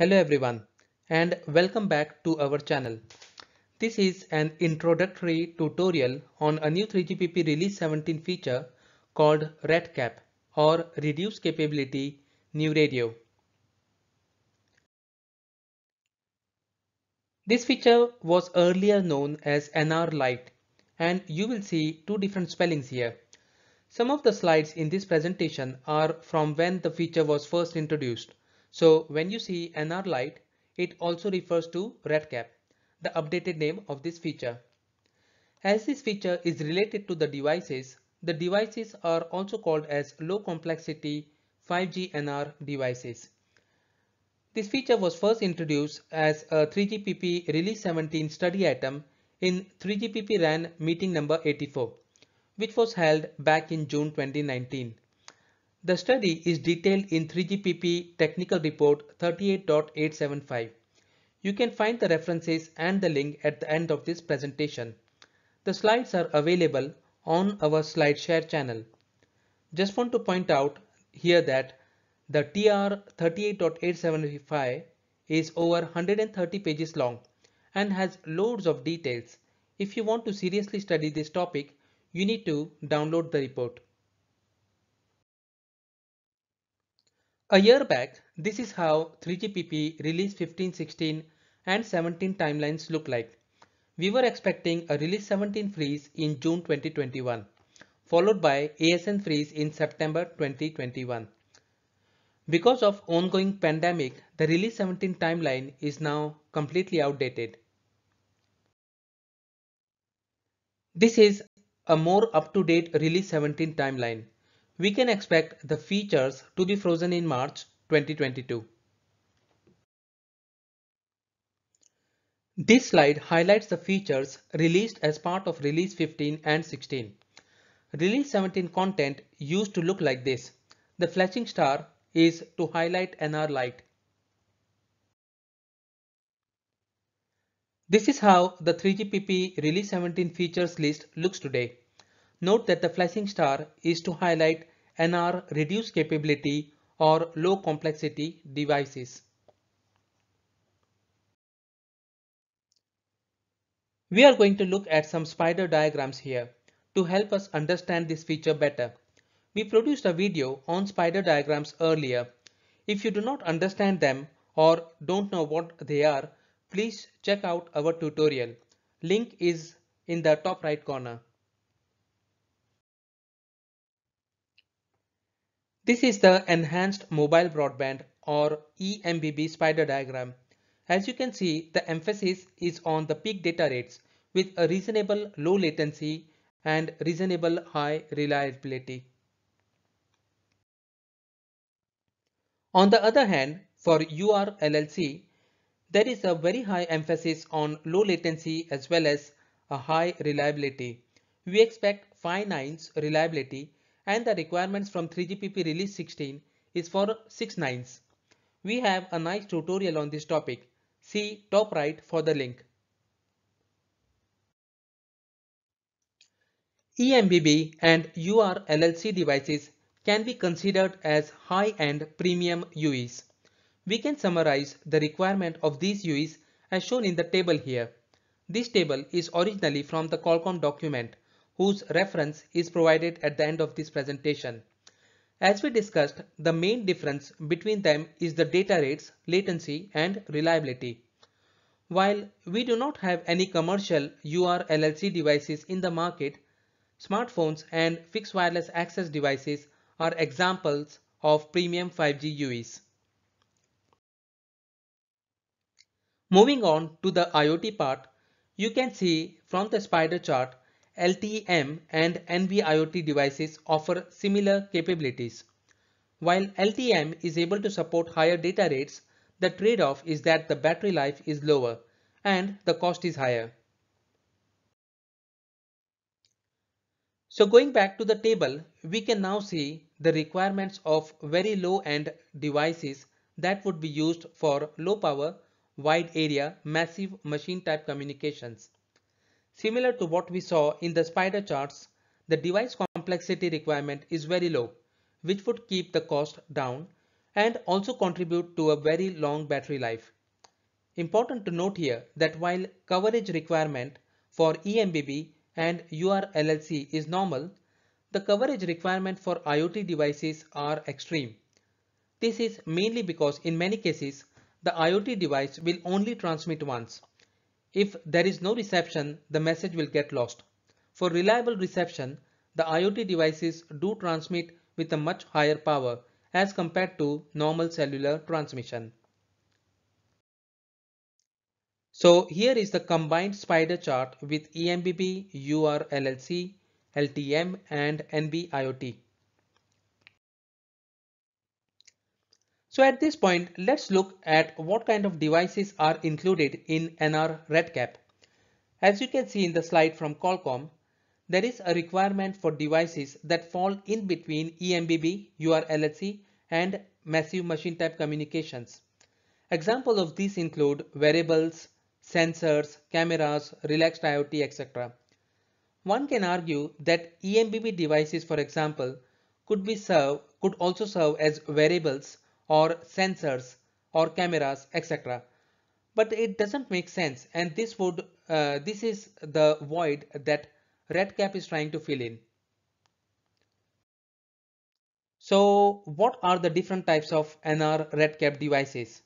Hello everyone and welcome back to our channel. This is an introductory tutorial on a new 3GPP release 17 feature called RedCap or Reduced Capability New Radio. This feature was earlier known as NR Lite and you will see two different spellings here. Some of the slides in this presentation are from when the feature was first introduced so when you see NR light, it also refers to RedCap, the updated name of this feature. As this feature is related to the devices, the devices are also called as low complexity 5G NR devices. This feature was first introduced as a 3GPP release 17 study item in 3GPP RAN meeting number 84, which was held back in June 2019. The study is detailed in 3GPP Technical Report 38.875. You can find the references and the link at the end of this presentation. The slides are available on our SlideShare channel. Just want to point out here that the TR 38.875 is over 130 pages long and has loads of details. If you want to seriously study this topic, you need to download the report. A year back, this is how 3GPP release 15, 16 and 17 timelines look like. We were expecting a release 17 freeze in June 2021, followed by ASN freeze in September 2021. Because of ongoing pandemic, the release 17 timeline is now completely outdated. This is a more up-to-date release 17 timeline we can expect the features to be frozen in March 2022. This slide highlights the features released as part of release 15 and 16. Release 17 content used to look like this. The flashing star is to highlight NR light. This is how the 3GPP release 17 features list looks today. Note that the flashing star is to highlight NR reduced capability or low complexity devices. We are going to look at some spider diagrams here to help us understand this feature better. We produced a video on spider diagrams earlier. If you do not understand them or don't know what they are, please check out our tutorial. Link is in the top right corner. This is the Enhanced Mobile Broadband or EMBB spider diagram. As you can see, the emphasis is on the peak data rates with a reasonable low latency and reasonable high reliability. On the other hand, for URLLC, there is a very high emphasis on low latency as well as a high reliability. We expect 5 nines reliability and the requirements from 3GPP release 16 is for 6 nines. We have a nice tutorial on this topic. See top right for the link. EMBB and URLLC devices can be considered as high-end premium UEs. We can summarize the requirement of these UEs as shown in the table here. This table is originally from the Qualcomm document whose reference is provided at the end of this presentation. As we discussed, the main difference between them is the data rates, latency and reliability. While we do not have any commercial URLLC devices in the market, smartphones and fixed wireless access devices are examples of premium 5G UEs. Moving on to the IoT part, you can see from the spider chart LTE-M and NB-IoT devices offer similar capabilities. While LTE-M is able to support higher data rates, the trade-off is that the battery life is lower and the cost is higher. So going back to the table, we can now see the requirements of very low-end devices that would be used for low power, wide area, massive machine type communications. Similar to what we saw in the spider charts, the device complexity requirement is very low, which would keep the cost down and also contribute to a very long battery life. Important to note here that while coverage requirement for eMBB and URLLC is normal, the coverage requirement for IoT devices are extreme. This is mainly because in many cases, the IoT device will only transmit once. If there is no reception, the message will get lost. For reliable reception, the IoT devices do transmit with a much higher power as compared to normal cellular transmission. So here is the combined spider chart with eMBB, URLLC, LTE-M and NB-IoT. So at this point, let's look at what kind of devices are included in NR RedCap. As you can see in the slide from Qualcomm, there is a requirement for devices that fall in between eMBB, URLLC and massive machine type communications. Examples of these include wearables, sensors, cameras, relaxed IoT, etc. One can argue that eMBB devices, for example, could be serve could also serve as wearables or sensors or cameras, etc. But it doesn't make sense and this would uh, this is the void that RedCap is trying to fill in. So what are the different types of NR RedCap devices?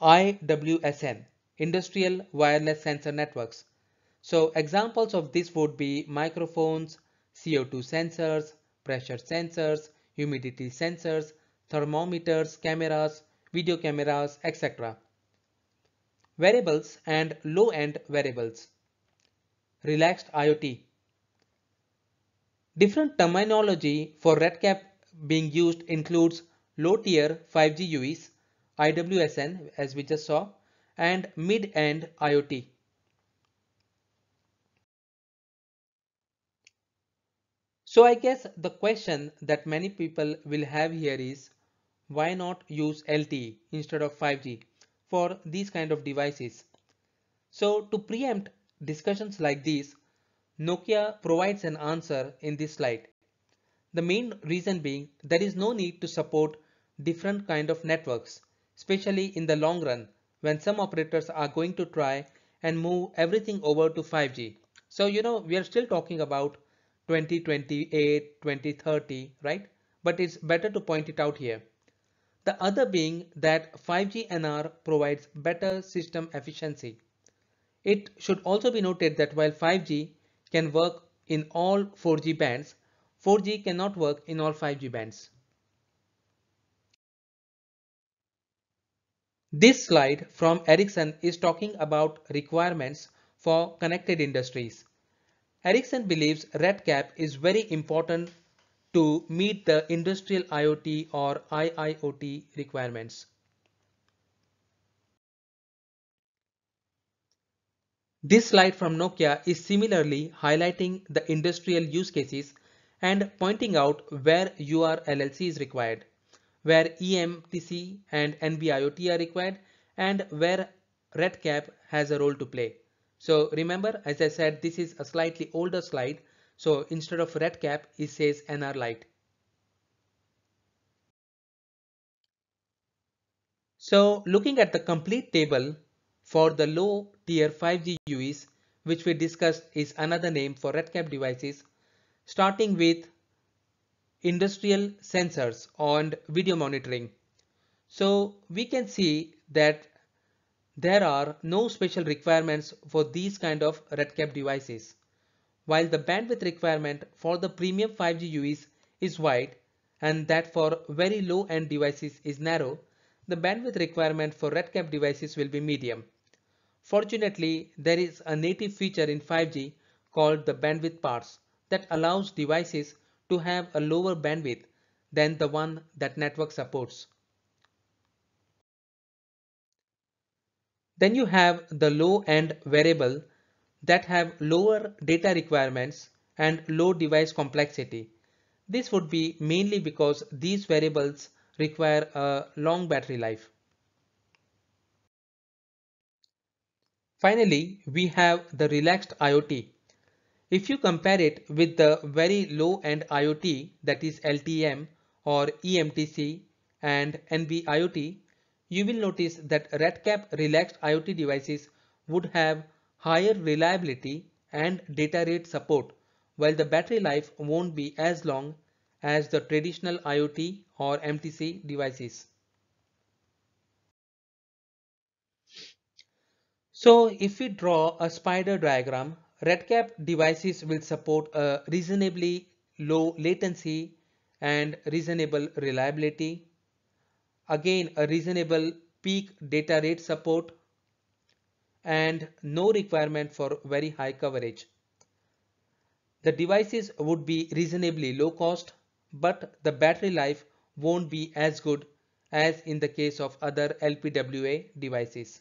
IWSN, Industrial Wireless Sensor Networks. So examples of this would be microphones, CO2 sensors, pressure sensors, humidity sensors, thermometers, cameras, video cameras, etc. Wearables and low-end wearables. Relaxed IoT. Different terminology for RedCap being used includes low-tier 5G UEs, IWSN as we just saw, and mid-end IoT. So I guess the question that many people will have here is why not use LTE instead of 5G for these kind of devices? So to preempt discussions like these, Nokia provides an answer in this slide. The main reason being there is no need to support different kind of networks, especially in the long run when some operators are going to try and move everything over to 5G. So you know we are still talking about 2028, 2030, right? But it's better to point it out here. The other being that 5G NR provides better system efficiency. It should also be noted that while 5G can work in all 4G bands, 4G cannot work in all 5G bands. This slide from Ericsson is talking about requirements for connected industries. Ericsson believes RedCap is very important to meet the industrial IoT or IIoT requirements. This slide from Nokia is similarly highlighting the industrial use cases and pointing out where URLLC is required, where eMTC and NB-IoT are required, and where RedCap has a role to play. So remember, as I said, this is a slightly older slide so instead of RedCap, it says NR light. So looking at the complete table for the low tier 5G UEs, which we discussed is another name for RedCap devices, starting with industrial sensors and video monitoring. So we can see that there are no special requirements for these kind of RedCap devices. While the bandwidth requirement for the premium 5G UEs is wide and that for very low end devices is narrow, the bandwidth requirement for RedCap devices will be medium. Fortunately, there is a native feature in 5G called the bandwidth parts that allows devices to have a lower bandwidth than the one that network supports. Then you have the low end wearable that have lower data requirements and low device complexity. This would be mainly because these wearables require a long battery life. Finally, we have the relaxed IoT. If you compare it with the very low end IoT that is LTE-M or eMTC and NB-IoT, you will notice that RedCap relaxed IoT devices would have higher reliability and data rate support while the battery life won't be as long as the traditional IoT or MTC devices. So if we draw a spider diagram, RedCap devices will support a reasonably low latency and reasonable reliability. Again, a reasonable peak data rate support and no requirement for very high coverage. The devices would be reasonably low cost, but the battery life won't be as good as in the case of other LPWA devices.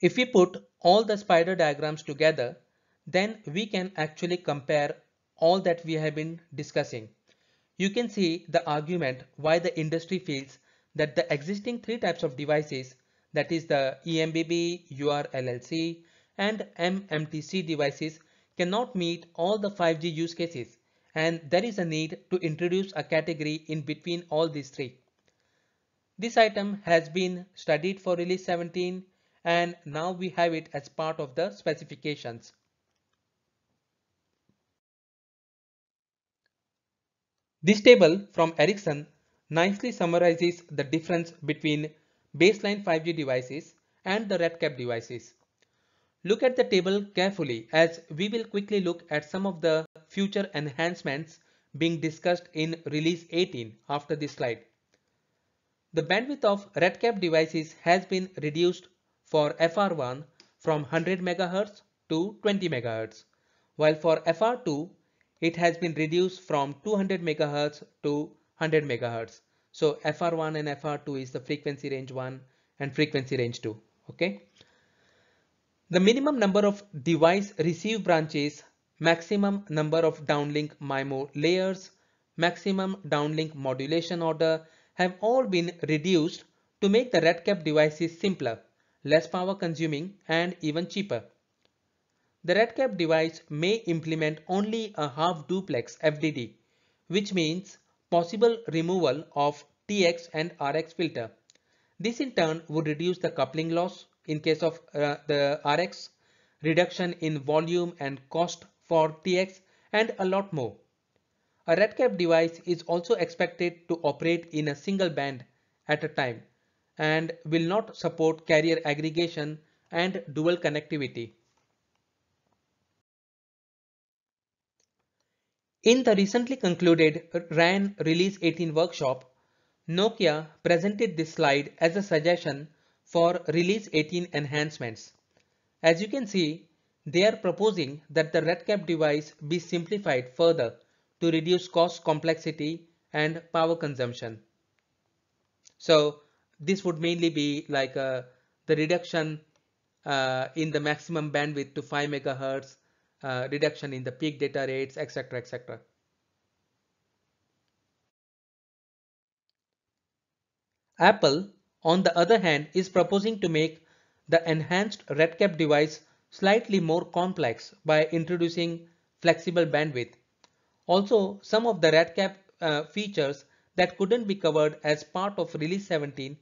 If we put all the spider diagrams together, then we can actually compare all that we have been discussing. You can see the argument why the industry feels that the existing three types of devices that is the eMBB, URLLC and MMTC devices cannot meet all the 5G use cases and there is a need to introduce a category in between all these three. This item has been studied for release 17 and now we have it as part of the specifications. This table from Ericsson nicely summarizes the difference between baseline 5G devices and the RedCap devices. Look at the table carefully as we will quickly look at some of the future enhancements being discussed in release 18 after this slide. The bandwidth of RedCap devices has been reduced for FR1 from 100 MHz to 20 MHz, while for FR2 it has been reduced from 200 MHz to 100 megahertz. So FR1 and FR2 is the frequency range 1 and frequency range 2. Okay. The minimum number of device receive branches, maximum number of downlink MIMO layers, maximum downlink modulation order have all been reduced to make the RedCap devices simpler, less power consuming and even cheaper. The RedCap device may implement only a half duplex FDD, which means possible removal of TX and RX filter. This in turn would reduce the coupling loss in case of uh, the RX, reduction in volume and cost for TX and a lot more. A RedCap device is also expected to operate in a single band at a time and will not support carrier aggregation and dual connectivity. In the recently concluded RAN Release 18 workshop, Nokia presented this slide as a suggestion for Release 18 enhancements. As you can see, they are proposing that the RedCap device be simplified further to reduce cost complexity and power consumption. So this would mainly be like uh, the reduction uh, in the maximum bandwidth to 5 megahertz uh, reduction in the peak data rates, etc. etc. Apple, on the other hand, is proposing to make the enhanced RedCap device slightly more complex by introducing flexible bandwidth. Also, some of the RedCap uh, features that couldn't be covered as part of release 17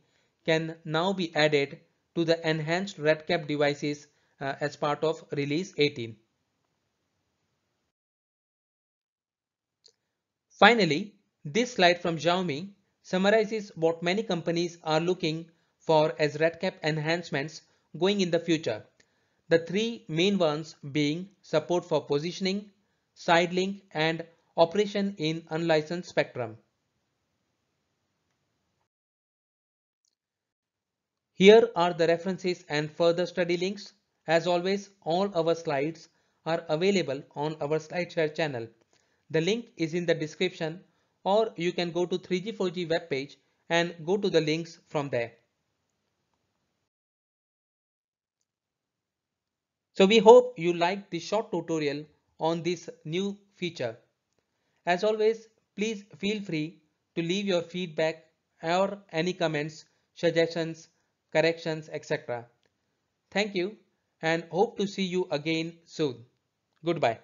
can now be added to the enhanced RedCap devices uh, as part of release 18. Finally, this slide from Xiaomi summarizes what many companies are looking for as RedCap enhancements going in the future. The three main ones being support for positioning, sidelink and operation in unlicensed spectrum. Here are the references and further study links. As always, all our slides are available on our SlideShare channel. The link is in the description or you can go to 3G4G webpage and go to the links from there. So we hope you liked this short tutorial on this new feature. As always, please feel free to leave your feedback or any comments, suggestions, corrections, etc. Thank you and hope to see you again soon. Goodbye.